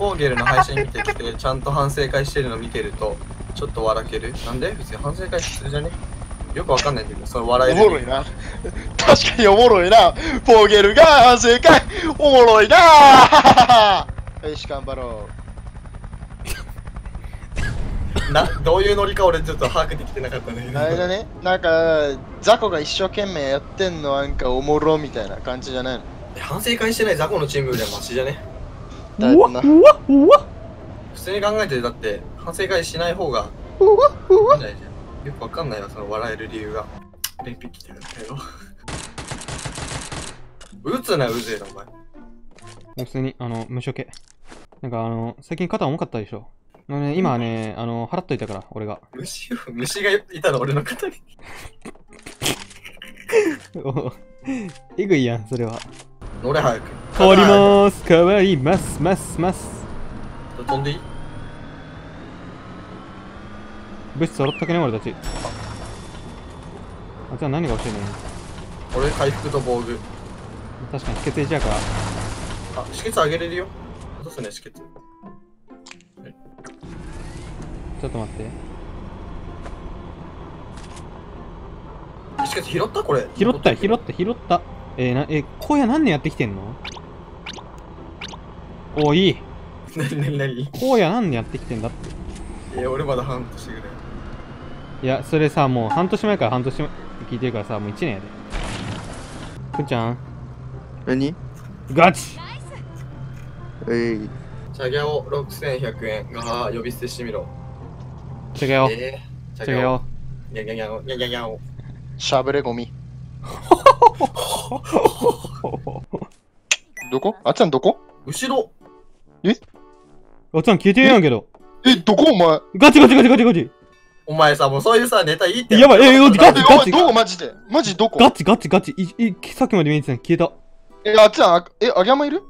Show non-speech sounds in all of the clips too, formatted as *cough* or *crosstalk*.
フォーゲルの配信見てきて、ちゃんと反省会してるの見てると、ちょっと笑ける？なんで？反省会普通じゃね？よくわかんないんだけど、その笑える。おもろいな。確かにおもろいな。フォーゲルが反省会、おもろいな。よし、頑張ろ *laughs* な、どういうノリか俺ちょっと把握できてなかったんだけう。ど。あれだね、なんか、ザコが一生懸命やってんのなんかおもろみたいな感じじゃないの？反省会してない雑魚のチームよりはマシじゃね？うわうわ普通に考えてだって、反省会しない方がうわうわいいんじゃないじゃん。よくわかんないわ、その笑える理由が。連匹来てるんだよ。*laughs* 打つな、うぜえな、お前。普通に、あの、無償系。なんかあの、最近肩重かったでしょ。ね、今はね、あの、払っといたから、俺が。虫を、虫がいたの俺の肩に。*laughs* おえぐいやん、それは。乗れ早く。変わりまーす、変わります、ます、ます。飛んでいい？物質揃ったくね、俺たち。あ、じゃあ何が欲しいね俺、回復と防具。確かに、血液やから。あ、止血上げれるよ。落とすね、止血。ちょっと待って。止血拾った？これ。拾った、拾った、拾った。えー、な、え、荒野何年やってきてんの？おいい。なになになに荒野何年やってきてんだって。いや、俺まだ半年ぐらい。いや、それさ、もう半年前から半年前聞いてるからさ、もう1年やで。くんちゃん、何？ガチえい。チャギャオ6100円が呼び捨てしてみろ。違うよ。えー、チャギャオ。ギャギャギャオ、ギャギャギャオ。しゃぶれゴミ。*laughs* どこ？あっちゃんどこ？後ろおっちゃん消えてるやんけど。え、どこ？お前。ガチガチガチガチガチ。お前さ、もうそういうさ、ネタいいって。やばい。えーガチえ、ガチお前どこ？マジで？マジ？どこ？ガチガチガチ。いいさっきまで見えてたの消えた。え、あっちゃん、あえ、あぎゃまいる？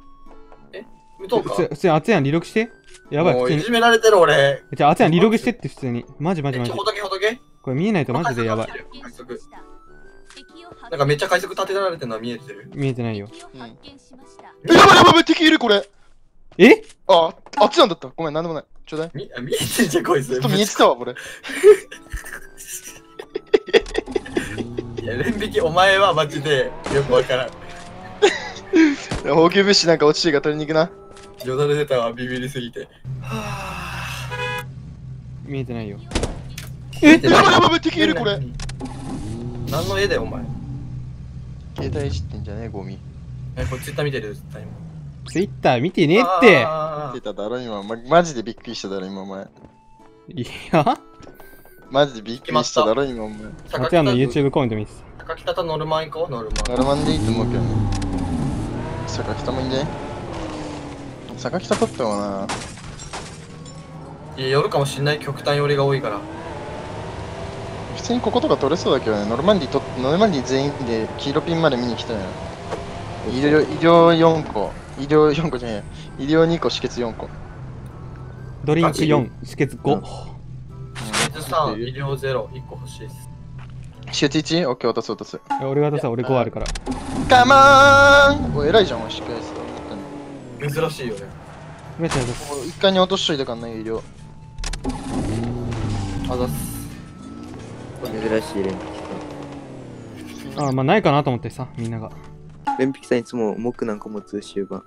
打とうか？普通普通にあつやんリログして。やばい、普通に。じ。められてる俺。じゃあ、あつやんリログしてって普通に。マジマジマジ。ほどけほどけ。これ見えないとマジで。やばい。なんかめっちゃ快速立てられてるのは見えてる。見えてないよ。え、やばいやばいやばい、敵いるこれえ？あ、あっちなんだった。ごめん、なんでもない。ちょうだい。みあ見えてんじゃん、こいつ。ちょっと見えてたわ、これ。*laughs* いや、連引き、お前はマジでよくわからん。補給物資なんか落ちてるから取りに行くな。よだれ出たわ、ビビりすぎて。は見えてないよ。ぁ。え？やばいやばい敵いるこれ。何の絵だよ、お前。携帯いじってんじゃねえ、ゴミ。え、これツイッター見てるよ、絶対今。ツイッター見てねえって。あ出ただろ、今。ま、マジでびっくりしただろ、今、お前。いやマジでびっくりしただろ、今、お前。ーあつやんの YouTube コメント見て高北とノルマン行こう、ノルマン。ノルマンでいいと思うけどね。坂北もいいんじゃね坂北取ったわな。いや、寄るかもしんない極端寄りが多いから。普通にこことか取れそうだけどね。ノルマンディとノルマンディ全員で黄色ピンまで見に来たよ。医療医療4個。医療4個じゃねえや。医療2個、止血4個。ドリンク4、止血5。うん止血3、医療0、1個欲しいです。止血 1? オッケー、渡す渡す。俺がさ、俺5あるから。カモーンお、偉いじゃん、お前、しっかりして思ったの珍しいよね。めっちゃです。俺一回に落としといたからな、医療。あざっす。珍しい連匹あ、まあないかなと思ってさ、みんなが。連匹さんいつも木なんか持つ終盤。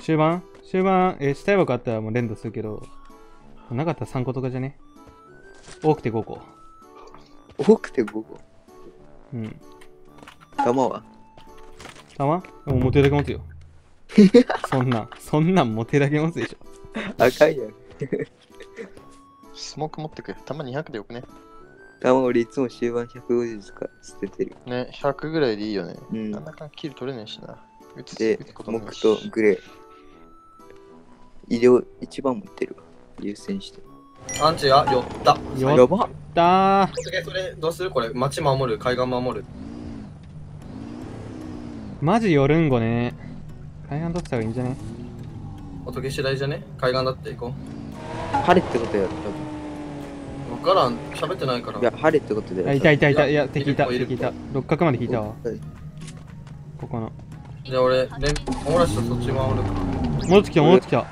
終盤？終盤、えー、したい枠あったらもう連打するけど、なかったら3個とかじゃね？多くて5個。多くて5個？うん。玉は？玉もう持てるだけ持つよ。*laughs* そんなん、そんなん持てるだけ持つでしょ。赤いやん。*laughs* スモーク持ってく。弾200でよくね。玉俺いつも終盤150とか捨ててる。ね、100ぐらいでいいよね。うんなかなかキル取れねえしな。打つで打つこともない木しとグレー。医療一番持ってるわ。優先して。アンチが寄った。やばたー。仏それどうする？これ街守る？海岸守る？マジヨルンゴね。海岸取ってた方がいいんじゃね？仏次第じゃね？海岸だって行こ晴れってことやろ、う分からん喋ってないから。いや、晴れってことだよ。あ、いたいたいた。いや、敵いた、敵いた。六角まで引いたわ。はいここの。じゃあ俺連オムラシとそっち守るか戻ってきた、戻ってきた。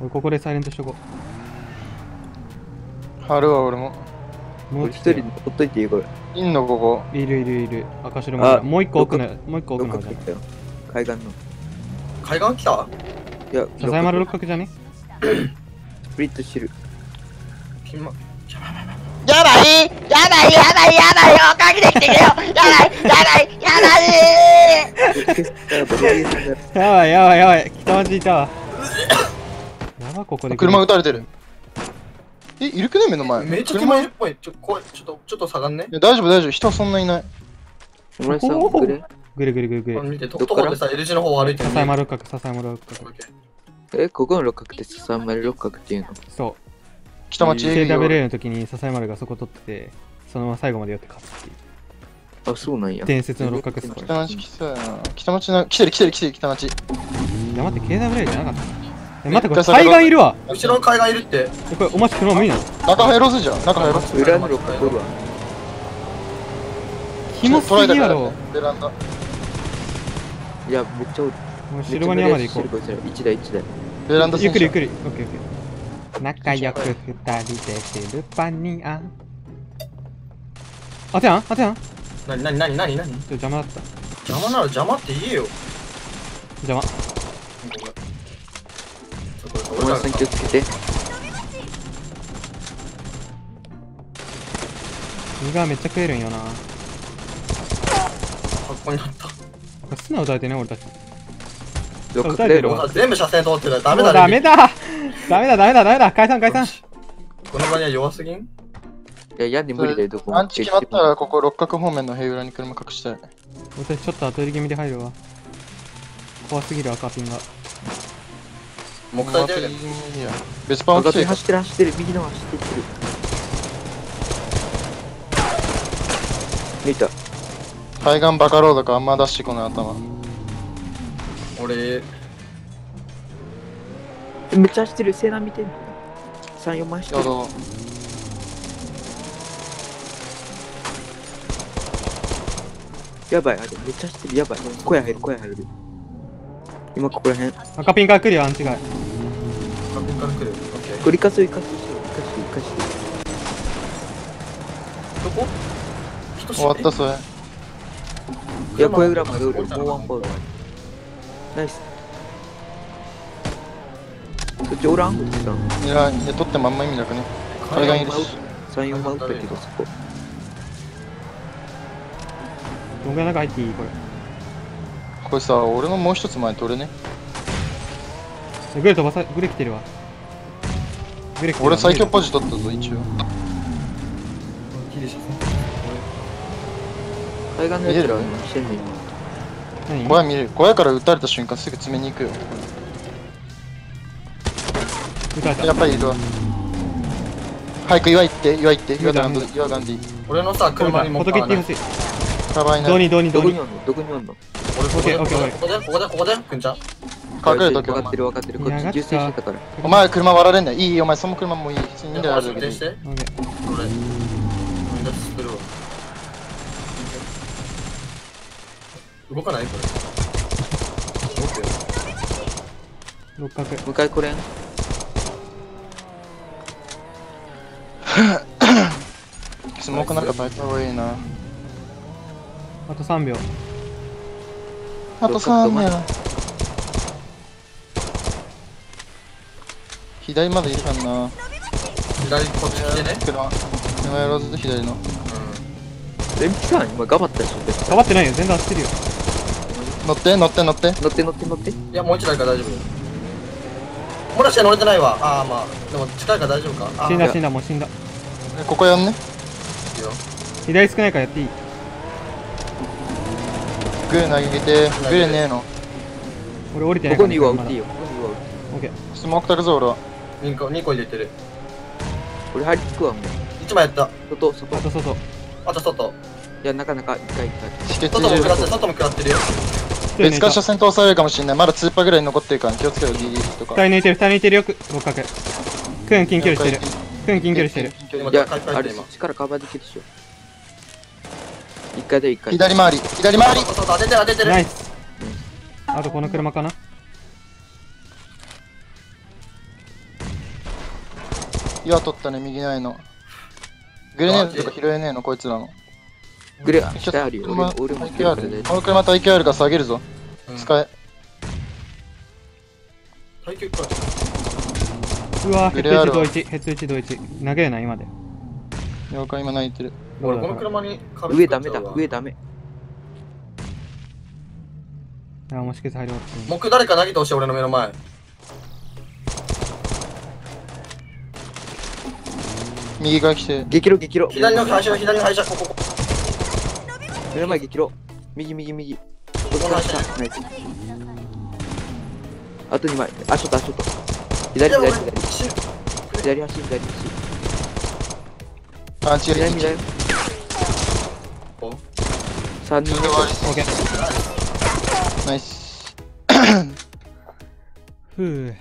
俺ここでサイレントしとこ貼るわ、俺も。う。もう俺一人でほっといていいこれ。いんの、ここ。いるいるいる。赤白ももう一個奥の、もう一個奥の方じゃない六角来たよ。海岸の。海岸来た？いや、笹山の六六角じゃね？角 *clears throat* スプリットしてる。ピンマやばいやばいやばいやばいよ鍵できてくれよやばいやばいやばいやばいやばいやばい。北町いたわ。やば、ここで。車撃たれてる。え、いるくね目の前。めっちゃ手車い前っぽい。ちょ、これ、ちょっと、ちょっと下がんね。や大丈夫、大丈夫。人そんないない。野村さん、くれ。ぐるぐるぐるぐる。これ見て、とこでさ、L 字の方を歩いてる。笹山六角、笹山六角。え、ここの六角って笹丸六角っていうの？そう。北町営業。KWA の時に笹山丸がそこ取ってて、そのまま最後まで寄って勝つっていう。あ、そうなんや。伝説の六角っすこれ北町来そうやな。北町な、来てる来てる来てる北町。いや待って KWA じゃなかったえ待ってこれ海岸いるわ後ろの海岸いるって。えこれお待ち車無理なの？中入ろうぜじゃん。中入ろう。裏の六角おるわ。キモすぎやろベランダ。いや、めっちゃおる。もうシルバニアまで行こう。一台一台。ベランダうゆっくりゆっくくりオッケーオッケー仲良く二人でシルバニア当てやん。当てやんなになになになになに邪魔だった。邪魔なら邪魔って言えよ。邪魔。野村さん気をつけて。身がめっちゃ食えるんよな。格好になった。素直打たれてね俺たち六角撃たれてるわあ全部車線通ってる。ダメだダメだダメだダメだダメだ解散解散この場には弱すぎん？いや、やんで無理だよ、どこも。アンチ決まったら、ここ六角方面の塀裏に車隠したい。俺たちちょっと後入り気味で入るわ怖すぎる赤ピンが木体だよね。いや別パン来てる上がって走ってる走ってる。右の走ってる。見た。海岸バカロードかあんま出してこない頭。俺、えめっちゃ走ってる。セーナ見てんの？3、4枚走ってる。やばい、あれ、めっちゃ走ってる。やばい。小屋入る、小屋入る。今ここら辺。赤ピンから来るよアンチがカピンから来る。オッケー。これイカスイカスしよう。イカスイカスどこ？人終わったそれ。いや、小屋裏までおる。もうワンフォード。ナイス。そっちおらん。いや、いや、取ってもあんま意味なくね。海岸いるし。3、4枚撃ったけど、そこ。どんぐらい中入っていいこれこれさ、俺のもう一つ前取れね。えグレ飛ばさグレ来てるわグレ来てるわ俺最強ポジ取ったぞ、一応。ギリシャ海岸のやつらは今してんねん。今何小屋見れる。小屋から撃たれた瞬間すぐ詰めに行くよ。撃たれたやっぱりいるわ。早く岩行って、岩行って、岩ガンド、岩ガンディ。俺のさ、車にも仏ってほしいカバーになる。どうにどうにどうにどこにどこにおんの？俺ここで、ここで、ここで、ここで、くんちゃん。隠れとけ、分かって。る分かってる。こっち重生してたから。お前車割られんねいいい、お前その車もいい。普通に2台ある。みんな作るわ。動かないこれ。動くよ。六角向かいこれん *coughs* スモークなんか焚いた方がいいな。あと3秒あと3名。左までいるかな。左こっち来てね。車。車やろうぜ、左の。レンピさん、今頑張ったでしょ。頑張ってないよ全然走ってるよ乗って、乗って、乗って。乗って乗って乗って。いや、もう一台から大丈夫よ。もらしは乗れてないわ。ああ、まあ。でも近いから大丈夫か。死んだ死んだもう死んだここやんね。いよ左少ないからやっていいグー投げて、グーねえの。俺降りてなここにいからまだは打っていいよ。ここには打っていい。オッケースモーク焚くぞ、俺は。2個、2個入れてる。俺張り付くわ、もう。1枚やった。外、外。いあと外あと外。や、なかなか一回一回。外も食らって外も食らってるよ。別か車線通されるかもしれない。まだ2パーぐらい残ってるから気をつけろ、ギリギリとか。二人抜いてる二人抜いてるよく六角くん近距離してるくん近距離してる今いや、あれそっ。ちからカバーできるでしょ。一回で一回。左回り、左回り。当ててる、当ててる。ナイスあとこの車かな岩取ったね、右ないの。グレネードとか拾えねえの、こいつらの。グレ、ちょっと下あるよ。俺も。この車耐久あるから下げるぞ。うん使え。耐久か。うわヘッド1同一ヘッド1同一投げるな今で了解、今泣いてる。俺、この車に壁上ダメだ上ダメ。あもしかして入り終わってる木誰か投げてほしい、俺の目の前。右側来て。激路、激路。左の廃車、左の廃車、ここ、ここ。目の前激路。右、右、右。こっちこの廃車。ナイス。あと2枚。あ、ショット、あ、ショット。左、左、左。左足、左足。あ、違う。左見だよ。お3人目。オッケーナイス。ふう